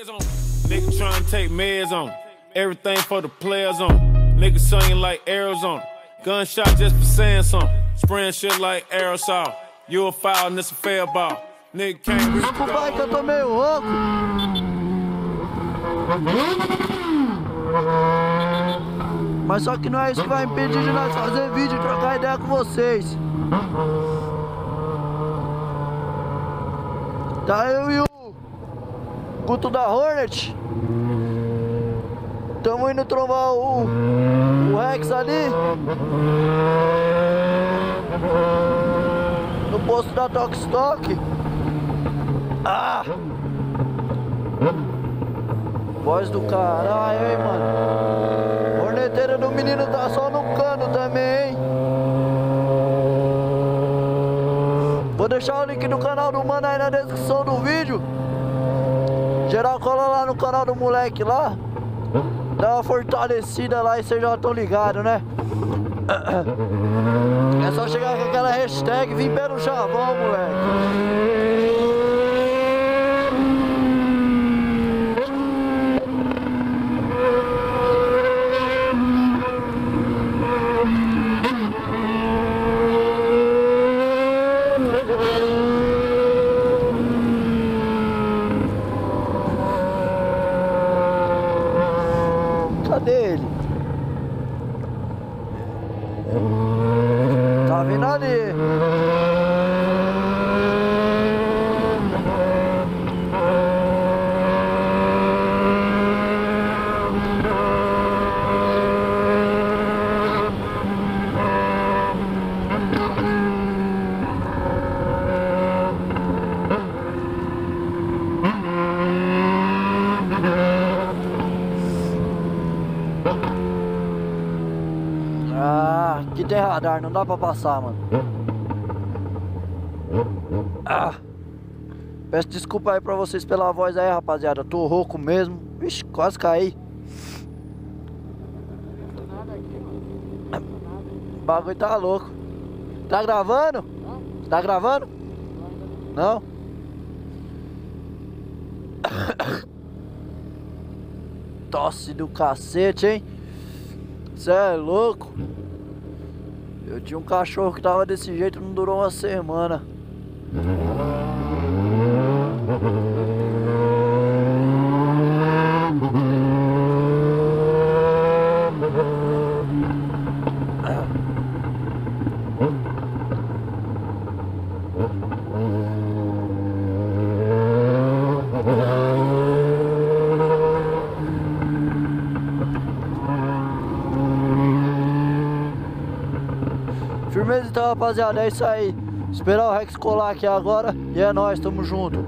Nigga trying to take meds on. Everything for the players on. Nigga singing like Arizona. Gunshot just for saying something. Spraying shit like aerosol. You a foul and it's a fair ball. Nigga can't reach Desculpa aí que eu tô meio rouco. Mas só que não é isso que vai impedir de nós fazer vídeo e trocar ideia com vocês. Tá eu e o Guto da Hornet. Tamo indo trombar o, o Rex ali. No posto da Tokstok. Ah! Voz do caralho, hein, mano. Corneteira do menino tá só no cano também, hein. Vou deixar o link do canal do mano aí na descrição do vídeo. Geral cola lá no canal do moleque lá. Dá uma fortalecida lá e vocês já estão ligados, né? É só chegar com aquela hashtag Vim pelo chavão, moleque. Cadê ele? Tá vindo ali. Ah, aqui tem radar, não dá pra passar, mano. Ah. Peço desculpa aí pra vocês pela voz aí, rapaziada. Tô rouco mesmo. Vixe, quase caí. O bagulho tá louco. Tá gravando? Tá gravando? Não? Tosse do cacete, hein? Cê é louco? Eu tinha um cachorro que tava desse jeito não durou uma semana. Firmeza então, rapaziada, é isso aí. Esperar o Rex colar aqui agora e é nóis, tamo junto.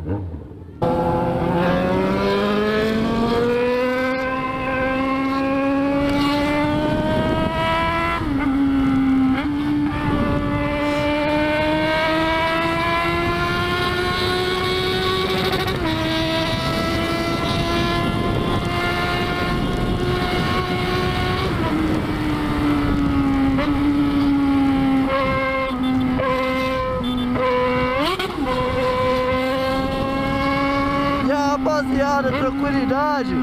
E aí, rapaziada, tranquilidade.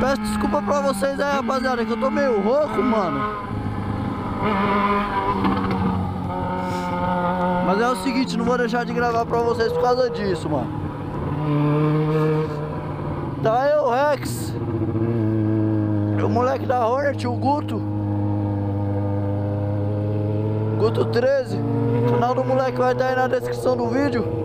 Peço desculpa pra vocês aí, rapaziada, que eu tô meio rouco, mano. Mas é o seguinte, não vou deixar de gravar pra vocês por causa disso, mano. Tá aí o Rex. O moleque da Hornet, o Guto. Guto 13. O canal do moleque vai estar aí na descrição do vídeo.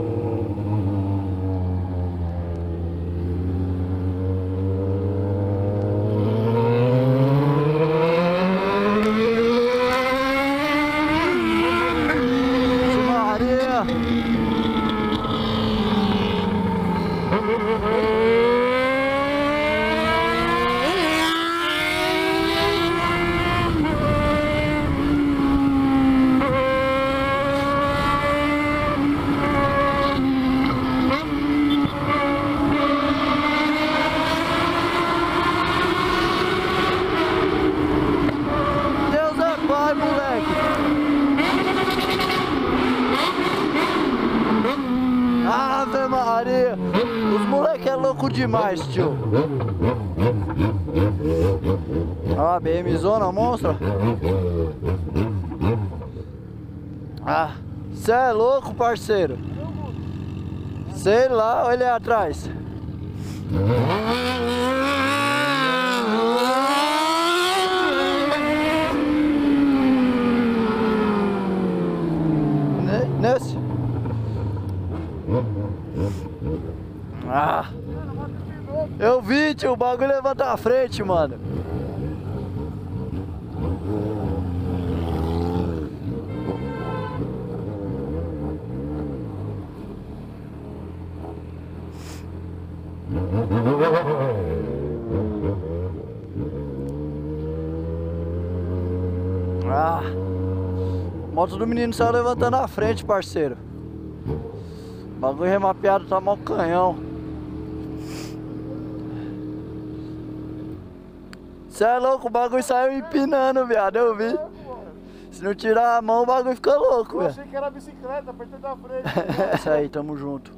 Mm-hmm. Louco demais, tio. Ah, BM Zona Monstra. Ah, cê é louco, parceiro. Sei lá, olha atrás. Ah! Eu vi, tio, o bagulho levanta a frente, mano. Ah! Moto do menino saiu levantando a frente, parceiro. O bagulho remapeado tá mal canhão. Cê é louco, o bagulho saiu empinando, viado, eu vi. Se não tirar a mão, o bagulho fica louco, Eu velho. achei que era bicicleta, apertei da frente. Isso aí, tamo junto.